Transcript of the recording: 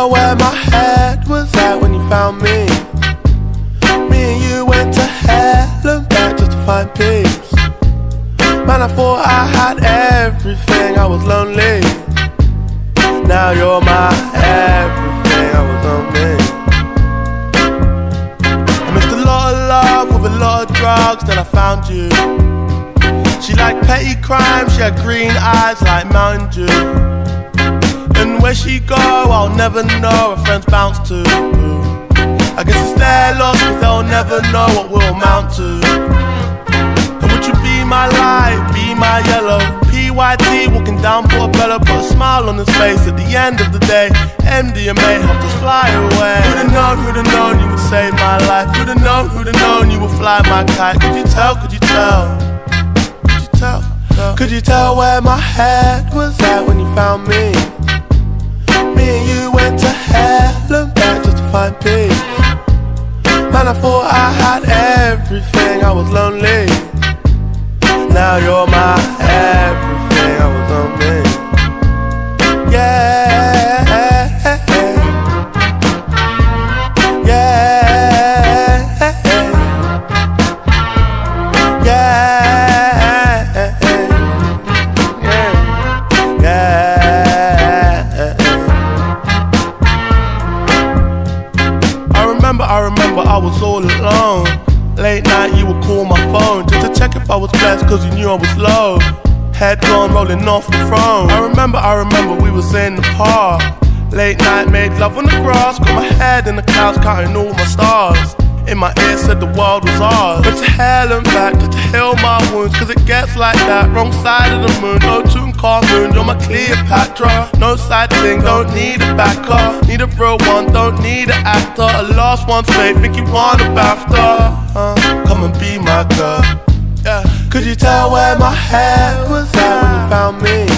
where my head was at when you found me? Me and you went to hell and back just to find peace. Man, I thought I had everything, I was lonely. Now you're my everything, I was lonely. I missed a lot of love with a lot of drugs, then I found you. She liked petty crime, she had green eyes like Mountain Dew. Where she go, I'll never know. Her friends bounce too. I guess it's their loss, cause they'll never know what we'll amount to. And would you be my light, be my yellow? PYT walking down Portobello, put a smile on his face at the end of the day. MDMA helped us fly away. Who'd have known, who'd have known you would save my life? Who'd have known, who'd have known you would fly my kite? Could you tell, could you tell? Could you tell? Could you tell where my head was at when you found me? Me and you went to hell and back just to find peace. Man, I thought I had everything, I was lonely. Now you're remember, I was all alone. Late night, you would call my phone just to check if I was blessed, cause you knew I was low. Head gone rolling off the throne. I remember, I remember we was in the park. Late night, made love on the grass. Got my head in the clouds, counting all my stars. In my ear said the world was ours. But to hell and back to heal my wounds, cause it gets like that. Wrong side of the moon, no tune car moon. You're my Cleopatra. No side thing, don't need a backer. Real one, don't need an actor. A lost one's faith, think you want a BAFTA. Uh, come and be my girl. Yeah. Could you tell where my head was at when you found me?